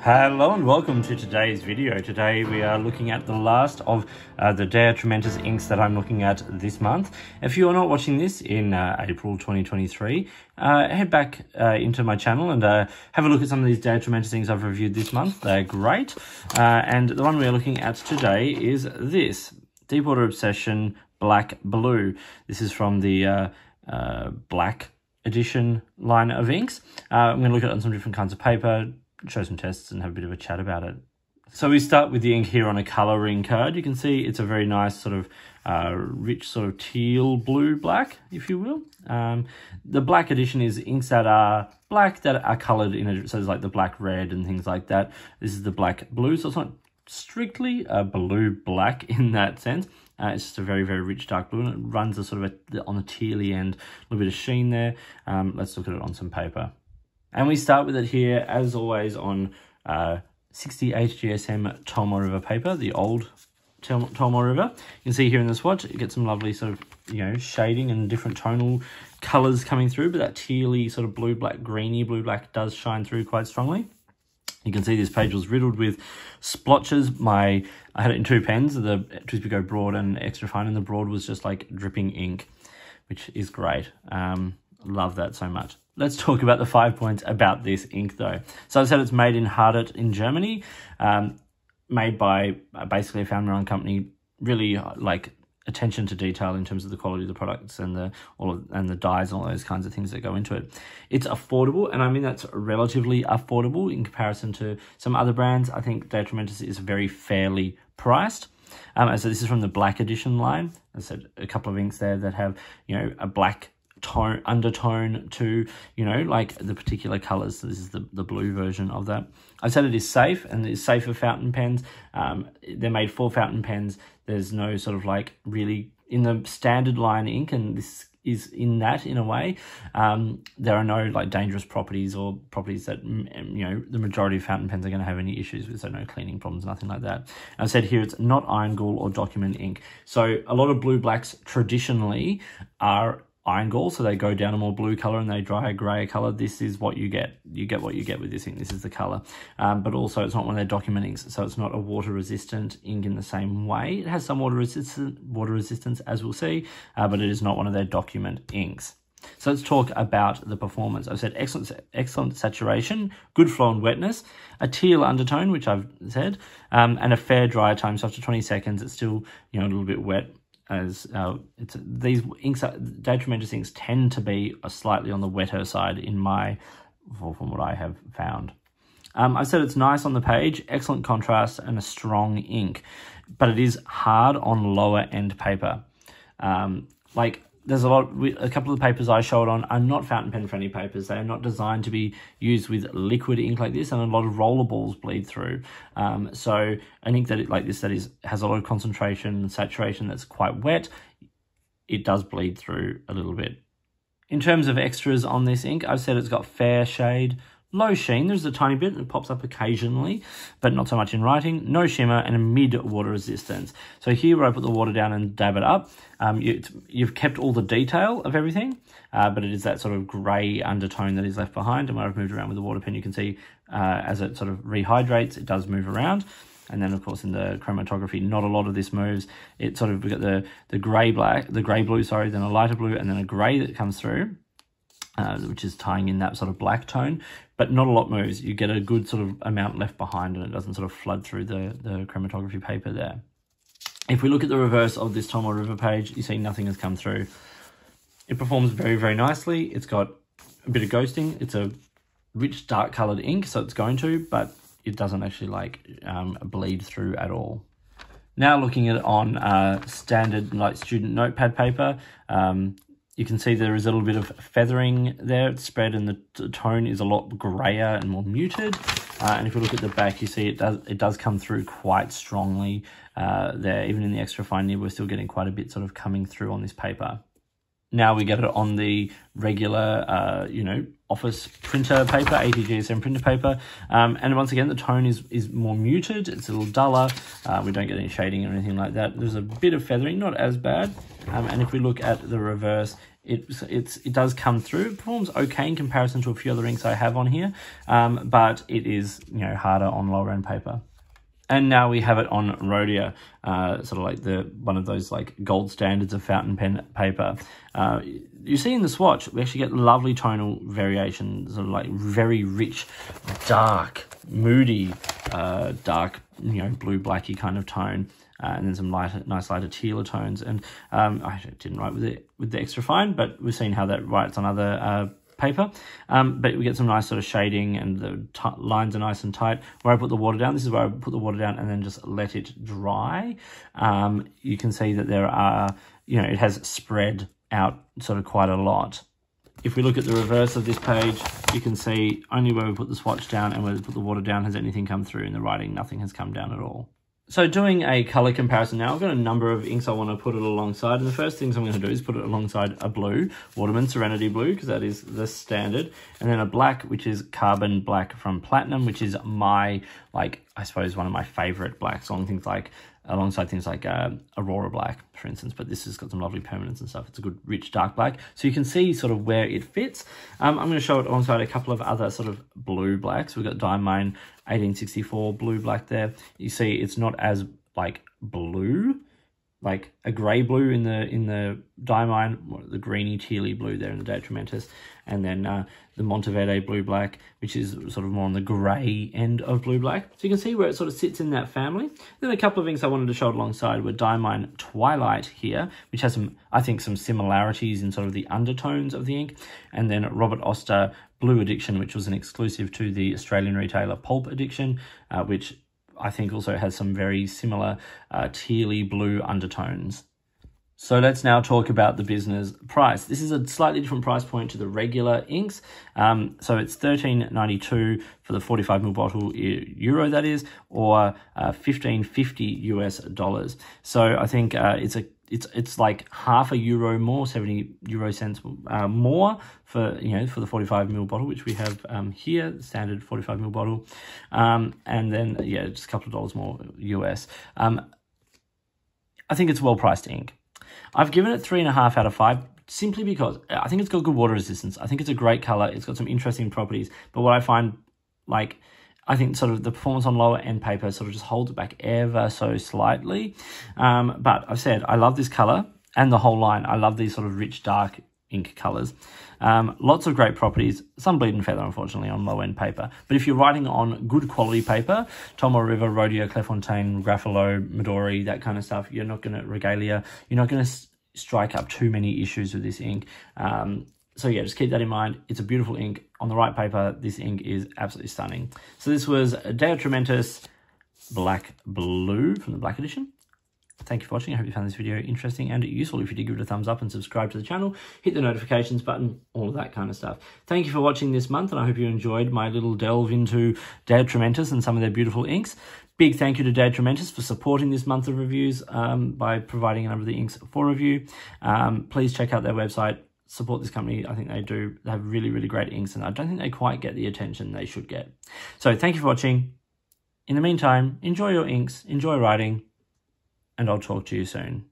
Hello and welcome to today's video. Today we are looking at the last of uh, the De Atramentis inks that I'm looking at this month. If you are not watching this in uh, April 2023, uh, head back uh, into my channel and uh, have a look at some of these De Atramentis inks I've reviewed this month. They're great. Uh, and the one we are looking at today is this, Deepwater Obsession Black Blue. This is from the Black edition line of inks. I'm going to look at it on some different kinds of paper, show some tests and have a bit of a chat about it. So we start with the ink here on a colouring card. You can see it's a very nice sort of uh, rich sort of teal blue black, if you will. Um, the black edition is inks that are black that are coloured in it. So it's like the black red and things like that. This is the black blue, so it's not strictly a blue black in that sense. Uh, it's just a very, very rich dark blue and it runs a sort of a, on the tealy end, a little bit of sheen there. Um, let's look at it on some paper. And we start with it here, as always, on uh, 68 GSM Tomoe River paper, the old Tomoe River. You can see here in the swatch, you get some lovely sort of, you know, shading and different tonal colours coming through, but that tealy sort of blue-black, greeny blue-black does shine through quite strongly. You can see this page was riddled with splotches. My I had it in two pens, the Go Broad and Extra Fine, and the Broad was just like dripping ink, which is great. Um, love that so much. Let's talk about the five points about this ink though. So I said it's made in Hardet in Germany, um, made by uh, basically a family-run company, really uh, like attention to detail in terms of the quality of the products and the all of, and the dyes and all those kinds of things that go into it. It's affordable, and I mean that's relatively affordable in comparison to some other brands. I think De Atramentis is very fairly priced. Um, so this is from the black edition line. I said a couple of inks there that have you know a black tone undertone to you know like the particular colors this is the, the blue version of that. I said it is safe and it's safe for fountain pens. Um, they're made for fountain pens. There's no sort of like really in the standard line ink and this is in that in a way um, there are no like dangerous properties or properties that you know the majority of fountain pens are going to have any issues with so no cleaning problems nothing like that. I said here it's not iron gall or document ink. So a lot of blue blacks traditionally are iron gall, so they go down a more blue color and they dry a gray color. This is what you get. You get what you get with this ink. This is the color. Um, but also it's not one of their document inks, so it's not a water resistant ink in the same way. It has some water resistance, water resistance as we'll see, uh, but it is not one of their document inks. So let's talk about the performance. I've said excellent, excellent saturation, good flow and wetness, a teal undertone, which I've said, um, and a fair dry time. So after 20 seconds, it's still you know a little bit wet as uh, these inks, De Atramentis inks tend to be slightly on the wetter side in my, from what I have found. Um, I said it's nice on the page, excellent contrast and a strong ink, but it is hard on lower end paper. Um, like there's a lot, a couple of the papers I showed on are not fountain pen friendly papers. They are not designed to be used with liquid ink like this, and a lot of rollerballs bleed through. Um, so an ink that it, like this that is has a lot of concentration and saturation that's quite wet, it does bleed through a little bit. In terms of extras on this ink, I've said it's got fair shade, Low sheen, there's a tiny bit, it pops up occasionally, but not so much in writing. No shimmer and a mid water resistance. So here where I put the water down and dab it up, um, you, have kept all the detail of everything, uh, but it is that sort of grey undertone that is left behind. And when I've moved around with the water pen, you can see uh, as it sort of rehydrates, it does move around. And then, of course, in the chromatography, not a lot of this moves. It sort of, we got the, the grey black, the grey blue, sorry, then a lighter blue, and then a grey that comes through uh, which is tying in that sort of black tone, but not a lot moves. You get a good sort of amount left behind and it doesn't sort of flood through the, the chromatography paper there. If we look at the reverse of this Tomoe River page, you see nothing has come through. It performs very, very nicely. It's got a bit of ghosting. It's a rich dark colored ink, so it's going to, but it doesn't actually like um, bleed through at all. Now looking at it on uh, standard like student notepad paper, um, you can see there is a little bit of feathering there. It's spread and the tone is a lot grayer and more muted. Uh, and if you look at the back, you see it does it does come through quite strongly uh, there. Even in the extra fine nib, we're still getting quite a bit sort of coming through on this paper. Now we get it on the regular, uh, you know, office printer paper, 80 GSM printer paper. Um, and once again, the tone is, is more muted. It's a little duller. Uh, we don't get any shading or anything like that. There's a bit of feathering, not as bad. Um, and if we look at the reverse, it it's it does come through. It performs okay in comparison to a few other inks I have on here, um, but it is you know harder on lower end paper. And now we have it on Rhodia, uh, sort of like the one of those like gold standards of fountain pen paper. Uh, you see in the swatch, we actually get lovely tonal variations, sort of like very rich, dark, moody, uh, dark, you know, blue blacky kind of tone. Uh, and then some lighter, nice lighter teal tones. And um, I didn't write with it with the extra fine, but we've seen how that writes on other uh, paper. Um, but we get some nice sort of shading and the lines are nice and tight. Where I put the water down, this is where I put the water down and then just let it dry. Um, you can see that there are, you know, it has spread out sort of quite a lot. If we look at the reverse of this page, you can see only where we put the swatch down and where we put the water down has anything come through in the writing. Nothing has come down at all. So doing a color comparison now, I've got a number of inks I want to put it alongside. And the first things I'm going to do is put it alongside a blue, Waterman Serenity Blue, because that is the standard. And then a black, which is Carbon Black from Platinum, which is my, like, I suppose one of my favorite blacks on things like alongside things like uh, Aurora Black, for instance, but this has got some lovely permanence and stuff. It's a good rich dark black. So you can see sort of where it fits. Um, I'm going to show it alongside a couple of other sort of blue blacks. We've got Diamine 1864 blue black there. You see it's not as like blue like a grey blue in the in the Diamine, the greeny tealy blue there in the De Atramentis, and then uh, the Monteverde blue black, which is sort of more on the grey end of blue black. So you can see where it sort of sits in that family. Then a couple of things I wanted to show alongside were Diamine Twilight here, which has some, I think, some similarities in sort of the undertones of the ink, and then Robert Oster Blue Addiction, which was an exclusive to the Australian retailer Pulp Addiction, uh, which I think also has some very similar uh, tealy blue undertones. So let's now talk about the business price. This is a slightly different price point to the regular inks. Um, so it's thirteen ninety two for the 45ml bottle, euro that is, or uh, 1550 US dollars. So I think uh, it's a it's it's like half a euro more, 70 euro cents uh, more for you know for the 45 ml bottle, which we have um, here, standard 45 ml bottle, um, and then yeah, just a couple of dollars more US. Um, I think it's well priced ink. I've given it three and a half out of five simply because I think it's got good water resistance. I think it's a great color. It's got some interesting properties, but what I find like I think sort of the performance on lower end paper sort of just holds it back ever so slightly. Um, but I've said I love this color and the whole line. I love these sort of rich, dark ink colors. Um, lots of great properties, some bleed and feather, unfortunately, on low end paper. But if you're writing on good quality paper, Tomoe River, Rhodia, Clairefontaine, Graphilo, Midori, that kind of stuff, you're not going to regalia, you're not going to strike up too many issues with this ink. Um, so yeah, just keep that in mind. It's a beautiful ink. On the right paper, this ink is absolutely stunning. So this was De Atramentis Black Blue from the Black Edition. Thank you for watching. I hope you found this video interesting and useful. If you did, give it a thumbs up and subscribe to the channel. Hit the notifications button, all of that kind of stuff. Thank you for watching this month, and I hope you enjoyed my little delve into De Atramentis and some of their beautiful inks. Big thank you to De Atramentis for supporting this month of reviews um, by providing a number of the inks for review. Um, please check out their website, support this company. I think they do. They have really, really great inks, and I don't think they quite get the attention they should get. So thank you for watching. In the meantime, enjoy your inks, enjoy writing, and I'll talk to you soon.